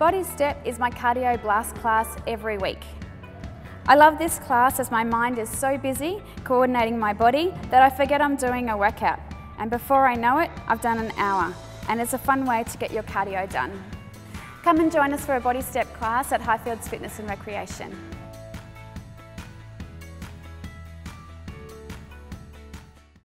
Body Step is my cardio blast class every week. I love this class as my mind is so busy coordinating my body that I forget I'm doing a workout. And before I know it, I've done an hour. And it's a fun way to get your cardio done. Come and join us for a Body Step class at Highfields Fitness and Recreation.